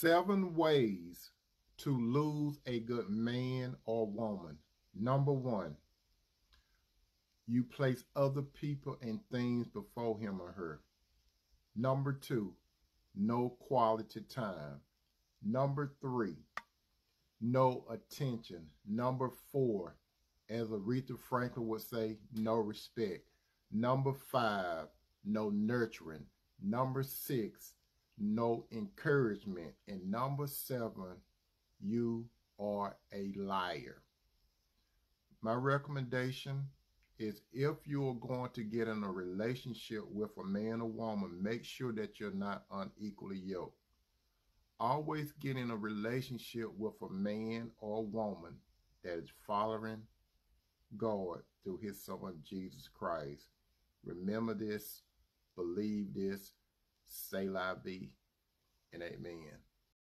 Seven ways to lose a good man or woman. Number one, you place other people and things before him or her. Number two, no quality time. Number three, no attention. Number four, as Aretha Franklin would say, no respect. Number five, no nurturing. Number six, no encouragement. And number seven, you are a liar. My recommendation is if you're going to get in a relationship with a man or woman, make sure that you're not unequally yoked. Always get in a relationship with a man or woman that is following God through his son Jesus Christ. Remember this, believe this, say la vie, and amen.